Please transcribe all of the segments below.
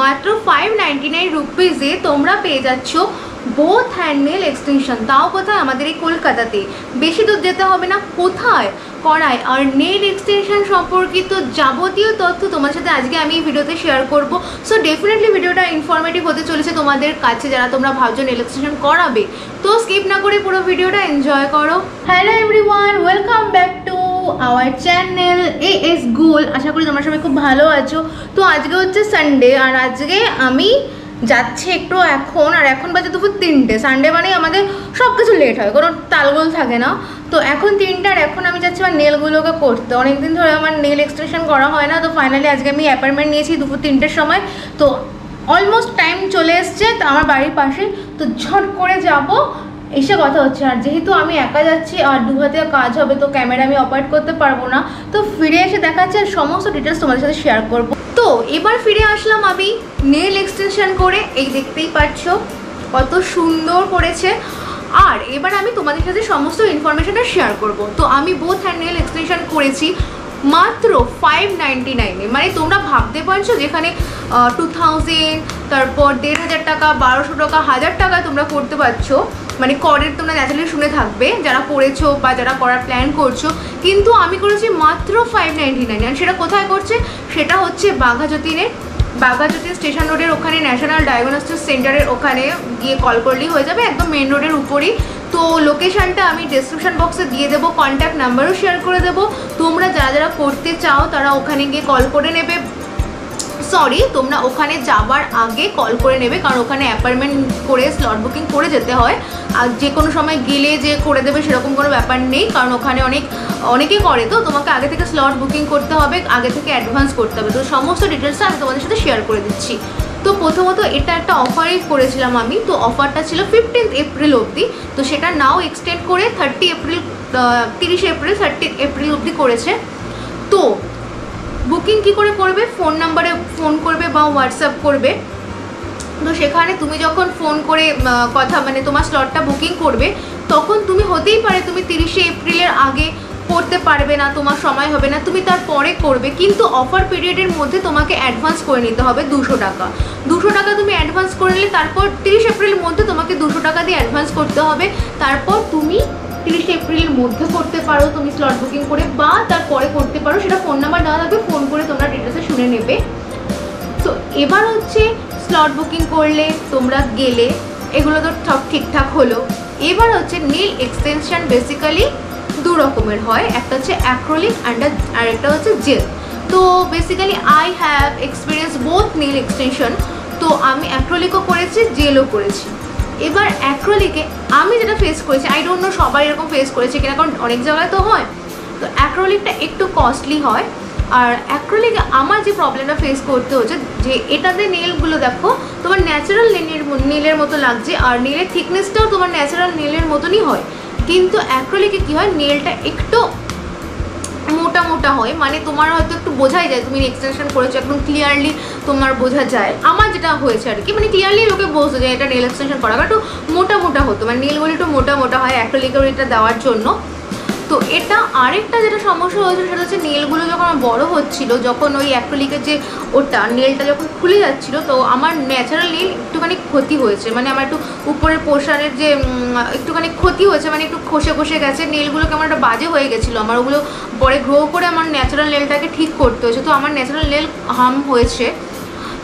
মাত্র five ninety nine রুপিজে তোমরা পেয়ে যাচ্ছ বোথ হ্যান্ডমেল এক্সটেনশন তাও কোথায়? আমাদের এই কলকাতাতে বেশি দূর যেতে হবে না। কোথায়? করায় আর নেল এক্সটেনশন সম্পর্কিত যাবতীয় তথ্য তোমার সাথে আজকে আমি এই ভিডিওতে শেয়ার করব। সো ডেফিনেটলি ভিডিওটা ইনফরমেটিভ হতে চলেছে তোমাদের কাছে। যারা তোমরা ভাবছ নেল এক্সটেনশন করাবে। তো স্কিপ না করে পুরো ভিডিওটা এনজয় করো। Hello everyone welcome back our channel এ এস গুল আশা করি তোমরা সবাই খুব ভালো আছো। তো আজকে হচ্ছে সানডে আর আজকে আমি যাচ্ছি একটু এখন, আর এখন বাজে দুপুর তিনটে। সানডে মানে আমাদের সব কিছু লেট হয়, কোনো তালগোল থাকে না। তো এখন তিনটে, আর এখন আমি যাচ্ছি আমার নেলগুলোকে করতে। অনেকদিন ধরে আমার নেল এক্সটেনশন করা হয় না, তো ফাইনালি আজকে আমি অ্যাপয়েন্টমেন্ট নিয়েছি দুপুর তিনটের সময়। তো অলমোস্ট টাইম চলে এসছে, তো আমার বাড়ির পাশে। তো ঝট করে যাব এসে কথা হচ্ছে। আর যেহেতু আমি একা যাচ্ছি আর দু হাতে কাজ হবে, তো ক্যামেরা আমি অপারেট করতে পারব না, তো ফিরে এসে দেখাচ্ছে আর সমস্ত ডিটেলস তোমাদের সাথে শেয়ার করব। তো এবার ফিরে আসলাম আমি নেল এক্সটেনশন করে, এই দেখতেই পাচ্ছ কত সুন্দর করেছে। আর এবার আমি তোমাদের সাথে সমস্ত ইনফরমেশনটা শেয়ার করব। তো আমি বোথ হ্যান্ড নেল এক্সটেনশন করেছি, মাত্র ফাইভ নাইনটি নাইনে মানে তোমরা ভাবতে পারছ যেখানে টু থাউজেন্ড তারপর দেড় হাজার টাকা, বারোশো টাকা, হাজার টাকা তোমরা করতে পারছ। মানে করের তোমরা ন্যাচারালি শুনে থাকবে, যারা পড়েছো বা যারা করার প্ল্যান করছ। কিন্তু আমি করেছি মাত্র ফাইভ নাইনটি নাইন আর সেটা কোথায় করছে? সেটা হচ্ছে বাঘাযতীনে। বাঘাযতীন স্টেশন রোডের ওখানে ন্যাশনাল ডায়াগনস্টিক সেন্টারের ওখানে গিয়ে কল করলেই হয়ে যাবে, একদম মেন রোডের উপরই। তো লোকেশানটা আমি ডিসক্রিপশন বক্সে দিয়ে দেবো কন্ট্যাক্ট নাম্বারও শেয়ার করে দেবো। তোমরা যারা যারা করতে চাও, তারা ওখানে গিয়ে কল করে নেবে। সরি তোমরা ওখানে যাবার আগে কল করে নেবে, কারণ ওখানে অ্যাপয়েন্টমেন্ট করে স্লট বুকিং করে যেতে হয়। আর যে কোনো সময় গেলে যে করে দেবে সেরকম কোনো ব্যাপার নেই, কারণ ওখানে অনেক অনেকে করে। তো তোমাকে আগে থেকে স্লট বুকিং করতে হবে, আগে থেকে অ্যাডভান্স করতে হবে। তো সমস্ত ডিটেলসটা আমি তোমাদের সাথে শেয়ার করে দিচ্ছি। তো প্রথমত এটা একটা অফারই করেছিলাম আমি। তো অফারটা ছিল ফিফটিন্থ এপ্রিল অবধি। তো সেটা নাও এক্সটেন্ড করে থার্টি এপ্রিল তিরিশে এপ্রিল থার্টি এপ্রিল অবধি করেছে। তো বুকিং কি করে করবে? ফোন নাম্বারে ফোন করবে বা হোয়াটসঅ্যাপ করবে। তো সেখানে তুমি যখন ফোন করে কথা মানে তোমার স্লটটা বুকিং করবে, তখন তুমি হতেই পারে তুমি তিরিশে এপ্রিলের আগে করতে পারবে না, তোমার সময় হবে না, তুমি তার পরে করবে। কিন্তু অফার পিরিয়ডের মধ্যে তোমাকে অ্যাডভান্স করে নিতে হবে দুশো টাকা। দুশো টাকা তুমি অ্যাডভান্স করে নিলে, তারপর তিরিশ এপ্রিলের মধ্যে তোমাকে দুশো টাকা দিয়ে অ্যাডভান্স করতে হবে। তারপর তুমি তিরিশে এপ্রিলের মধ্যে করতে পারো তুমি স্লট বুকিং করে, বা তারপরে করতে পারো, সেটা ফোন নাম্বার দেওয়া থাকবে ফোন করে তোমরা ডিটেলসে শুনে নেবে। তো এবার হচ্ছে স্লট বুকিং করলে তোমরা গেলে, এগুলো তো সব ঠিকঠাক হলো। এবার হচ্ছে নীল এক্সটেনশন বেসিক্যালি দু রকমের হয়, একটা হচ্ছে অ্যাক্রোলিক অ্যান্ড আর একটা হচ্ছে জেল তো basically I have experience both nail extension তো আমি অ্যাক্রোলিকও করেছি জেলও করেছি। এবার অ্যাক্রোলিকে আমি যেটা ফেস করেছি আই ডোন্ট নো সবাই এরকম ফেস করেছে কিনা, কারণ অনেক জায়গায় তো হয়। তো অ্যাক্রোলিকটা একটু কস্টলি হয়। আর অ্যাক্রোলিকে আমার যে প্রবলেমটা ফেস করতে হচ্ছে, যে এটাতে নেলগুলো দেখো, তোমার ন্যাচারাল নেলের নেলের মতো লাগছে, আর নেলের থিকনেসটাও তোমার ন্যাচারাল নেলের মতনই হয়। কিন্তু অ্যাক্রোলিকে কী হয় নেলটা একটু মোটা মোটা হয় মানে তোমার হয়তো একটু বোঝাই যায়, তুমি এক্সটেনশন করেছ, একদম ক্লিয়ারলি তোমার বোঝা যায়। আমার যেটা হয়েছে আর কি মানে ক্লিয়ারলি লোকে বলতো যে এটা নেল এক্সটেনশন করা একটু মোটা মোটা হতো মানে নেলগুলো একটু মোটা মোটা হয় অ্যাক্রোলিকের এটা দেওয়ার জন্য। তো এটা আরেকটা যেটা সমস্যা হয়েছিল সেটা হচ্ছে নেলগুলো যখন বড় হচ্ছিল, যখন ওই অ্যাক্রোলিকের যে ওটা, নেলটা যখন খুলে যাচ্ছিল, তো আমার ন্যাচারাল নেল একটুখানি ক্ষতি হয়েছে। মানে আমার একটু উপরের পোর্শনের যে একটুখানি ক্ষতি হয়েছে মানে একটু খসে খসে গেছে, নেলগুলো কেমন একটা বাজে হয়ে গেছিল। আমার ওগুলো পরে গ্রো করে আমার ন্যাচারাল নেলটাকে ঠিক করতে হয়েছে। তো আমার ন্যাচারাল নেল হার্ম হয়েছে।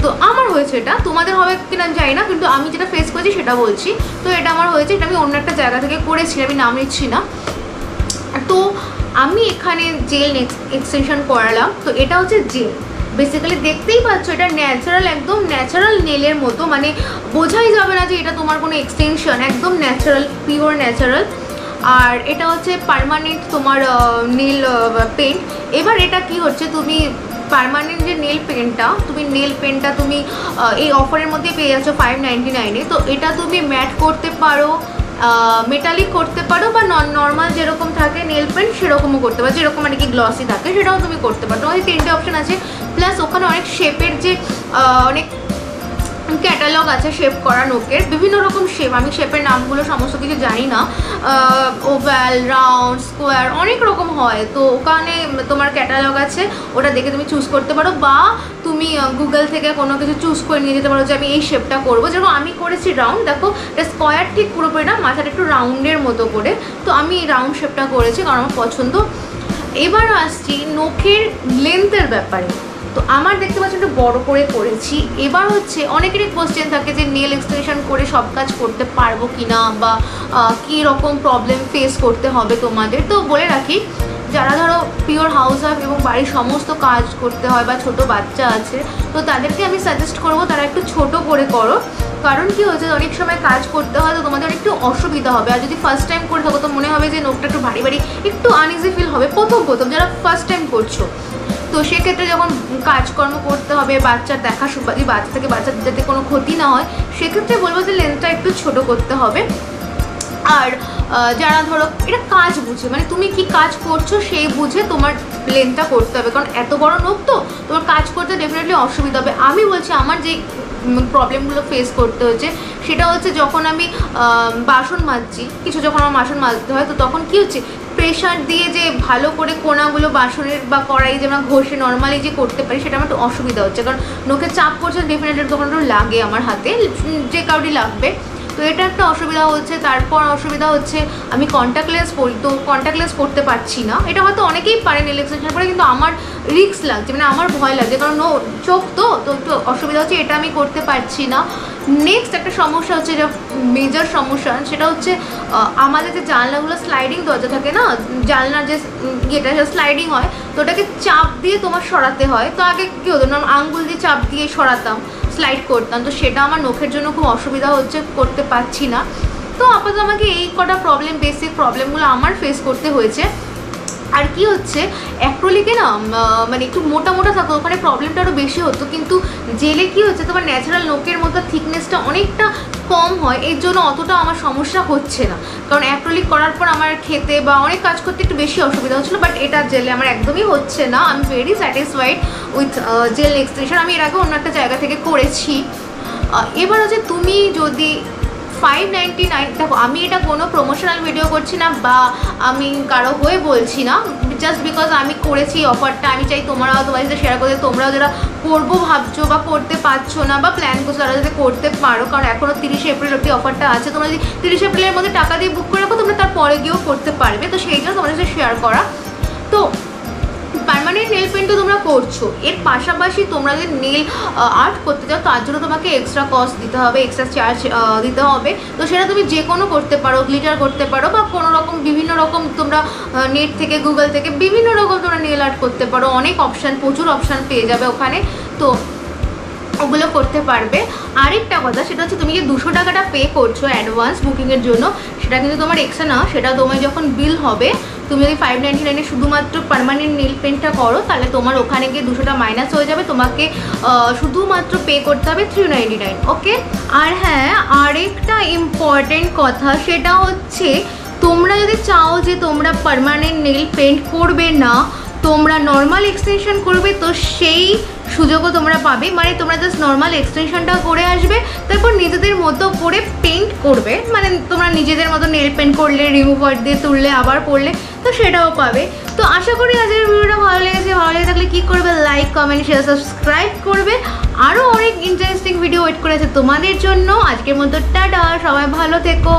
তো আমার হয়েছে এটা। তোমাদের হবে কিনা জানি না, কিন্তু আমি যেটা ফেস করেছি সেটা বলছি। তো এটা আমার হয়েছে, এটা আমি অন্য একটা জায়গা থেকে করেছি, আমি নাম নিচ্ছি না। তো আমি এখানে জেল এক্সটেনশন করালাম তো এটা হচ্ছে জেল বেসিক্যালি দেখতেই পাচ্ছ, এটা ন্যাচারাল একদম ন্যাচারাল নেলের মতো মানে বোঝাই যাবে না যে এটা তোমার কোনো এক্সটেনশন একদম ন্যাচারাল পিওর ন্যাচারাল আর এটা হচ্ছে পারমানেন্ট তোমার নীল পেন্ট এবার এটা কি হচ্ছে, তুমি পারমানেন্ট যে নেল পেনটা তুমি নেল পেনটা তুমি এই অফারের মধ্যে পেয়ে যাচ্ছ ফাইভ নাইনটি নাইনে তো এটা তুমি ম্যাট করতে পারো মেটালিক করতে পারো বা নন নর্মাল যেরকম থাকে নেল পেন্ট সেরকমও করতে পারো, যেরকম আর কি গ্লসি থাকে, সেটাও তুমি করতে পারো। তোমাদের তিনটে অপশান আছে। প্লাস ওখানে অনেক শেপের যে অনেক ক্যাটালগ আছে শেপ করা নোকের বিভিন্ন রকম শেপ আমি শেপের নামগুলো সমস্ত কিছু জানি না। ওভ্যাল রাউন্ড স্কোয়ার অনেক রকম হয়। তো ওখানে তোমার ক্যাটালগ আছে, ওটা দেখে তুমি চুজ করতে পারো। বা তুমি গুগল থেকে কোনো কিছু চুজ করে নিয়ে যেতে পারো যে আমি এই শেপটা করব। যেরকম আমি করেছি রাউন্ড দেখো, এটা স্কোয়ার ঠিক পুরোপুরি না, মাথাটা একটু রাউন্ডের মতো করে। তো আমি এই রাউন্ড শেপটা করেছি, কারণ আমার পছন্দ। এবার আসছি নখের লেন্থের ব্যাপারে। তো আমার দেখতে পাচ্ছি একটু বড় করে করেছি। এবার হচ্ছে অনেকেরই কোশ্চেন থাকে যে নেল এক্সটেনশন করে সব কাজ করতে পারব কি না বা কী রকম প্রবলেম ফেস করতে হবে তোমাদের। তো বলে রাখি, যারা ধরো পিওর হাউস ওয়াইফ এবং বাড়ির সমস্ত কাজ করতে হয় বা ছোট বাচ্চা আছে, তো তাদেরকে আমি সাজেস্ট করব তারা একটু ছোট করে করো। কারণ কি হচ্ছে অনেক সময় কাজ করতে হয় তো তোমাদের একটু অসুবিধা হবে। আর যদি ফার্স্ট টাইম করে থাকো তো মনে হবে যে নোকটা একটু ভারী ভারী একটু আনইজি ফিল হবে। প্রথম প্রথম যারা ফার্স্ট টাইম করছ তো সেক্ষেত্রে যখন কাজকর্ম করতে হবে, বাচ্চার দেখা যদি বাচ্চা থেকে বাচ্চার যাতে কোনো ক্ষতি না হয়, সেক্ষেত্রে বলব যে লেন্থটা একটু ছোট করতে হবে। আর যারা ধরো, এটা কাজ বুঝে মানে তুমি কি কাজ করছ সেই বুঝে তোমার লেনটা করতে হবে। কারণ এত বড় নোক তো, তোমার কাজ করতে ডেফিনেটলি অসুবিধা হবে। আমি বলছি, আমার যে প্রবলেমগুলো ফেস করতে হচ্ছে, সেটা হচ্ছে যখন আমি বাসন মাজছি, কিছু যখন আমার বাসন মাজতে হয়, তো তখন কি হচ্ছে প্রেশার দিয়ে যে ভালো করে কোনাগুলো বাসনের বা কড়াই যে আমরা ঘষে নর্মালি যে করতে পারি, সেটা আমার একটু অসুবিধা হচ্ছে। কারণ নোকে চাপ করছে ডেফিনেটলি তখন একটু লাগে আমার হাতে। যে কাউরি লাগবে। তো এটা একটা অসুবিধা হচ্ছে। তারপর অসুবিধা হচ্ছে আমি কন্ট্যাক্ট লেন্স পরি তো কন্ট্যাক্ট লেন্স পারছি না। এটা হয়তো অনেকেই পারেন ইলেকশন পরে কিন্তু আমার রিক্স লাগছে। মানে আমার ভয় লাগছে। কারণ ও চোখ তো তো একটু অসুবিধা হচ্ছে। এটা আমি করতে পারছি না। নেক্সট একটা সমস্যা হচ্ছে যে মেজর সমস্যা, সেটা হচ্ছে আমাদের যে জানলাগুলো স্লাইডিং দরজা থাকে না, জানলার যে ইয়েটা স্লাইডিং হয়, তো ওটাকে চাপ দিয়ে তোমার সরাতে হয়। তো আগে কী হতো না আঙ্গুল দিয়ে চাপ দিয়ে সরাতাম স্লাইড করতাম, তো সেটা আমার নখের জন্য খুব অসুবিধা হচ্ছে, করতে পারছি না। তো আপাতত আমাকে এই কটা প্রবলেম বেসিক প্রবলেমগুলো আমার ফেস করতে হয়েছে। আর কি হচ্ছে অ্যাক্রোলিকে না মানে একটু মোটা মোটা থাকতো ওখানে প্রবলেমটা আরও বেশি হতো, কিন্তু জেলে কি হচ্ছে, তোমার ন্যাচারাল নোকের মতো থিকনেসটা অনেকটা কম হয়, এর জন্য অতটা আমার সমস্যা হচ্ছে না। কারণ অ্যাক্রোলিক করার পর আমার খেতে বা অনেক কাজ করতে একটু বেশি অসুবিধা হচ্ছিল বাট এটা জেলে আমার একদমই হচ্ছে না। আমি very satisfied with gel extension আমি এর আগে অন্য একটা জায়গা থেকে করেছি। এবার হচ্ছে তুমি যদি ফাইভ নাইনটি নাইন দেখো, আমি এটা কোনো প্রমোশনাল ভিডিও করছি না বা আমি কারও হয়ে বলছি না জাস্ট বিকজ আমি করেছি অফারটা আমি চাই তোমরাও তোমার সাথে শেয়ার করতে, তোমরাও যারা করব, ভাবছ বা করতে পারছ না বা প্ল্যান করছ তারা যাতে করতে পারো, কারণ এখনও তিরিশে এপ্রিল অব্দি অফারটা আছে, তোমরা যদি তিরিশে এপ্রিলের মধ্যে টাকা দিয়ে বুক করে রাখো, তোমরা তারপরে গিয়েও করতে পারবে, তো সেই জন্য তোমাদের সাথে শেয়ার করা। তো পারমানেন্ট নেল পেন্টও তোমরা করছ। এর পাশাপাশি তোমরা যদি নেল আর্ট করতে চাও, তার জন্য তোমাকে এক্সট্রা কস্ট দিতে হবে এক্সট্রা চার্জ দিতে হবে। তো সেটা তুমি যে কোনো করতে পারো গ্লিটার করতে পারো বা কোনো রকম বিভিন্ন রকম তোমরা নেট থেকে গুগল থেকে বিভিন্ন রকম তোমরা নেল আর্ট করতে পারো। অনেক অপশান প্রচুর অপশান পেয়ে যাবে ওখানে। তো ওগুলো করতে পারবে। আরেকটা কথা, সেটা হচ্ছে তুমি যে দুশো টাকাটা পে করছ অ্যাডভান্স বুকিংয়ের জন্য, সেটা কিন্তু তোমার এক্সট্রা না, সেটা তোমার যখন বিল হবে, তুমি যদি ফাইভ নাইনটি নাইনে শুধুমাত্র পারমানেন্ট নীল পেন্টটা করো, তাহলে তোমার ওখানে গিয়ে দুশোটা মাইনাস হয়ে যাবে, তোমাকে শুধুমাত্র পে করতে হবে থ্রি নাইনটি নাইন ওকে আর হ্যাঁ আরেকটা ইম্পর্টেন্ট কথা, সেটা হচ্ছে তোমরা যদি চাও যে তোমরা পারমানেন্ট নেল পেন্ট করবে না, তোমরা নর্মাল এক্সটেনশন করবে, তো সেই সুযোগও তোমরা পাবে। মানে তোমরা জাস্ট নর্মাল এক্সটেনশনটা করে আসবে, তারপর নিজেদের মতো করে পেন্ট করবে। মানে তোমরা নিজেদের মতো নেল পেন্ট করলে রিমুভার দিয়ে তুললে, আবার পড়লে তো সেটাও পাবে। তো আশা করি আজকের ভিডিওটা ভালো লেগেছে। ভালো লেগে থাকলে কী করবে? লাইক কমেন্ট শেয়ার সাবস্ক্রাইব করবে। আরও অনেক ইন্টারেস্টিং ভিডিও ওয়েট করেছে তোমাদের জন্য। আজকের মতো টাটা, সবাই ভালো থেকো।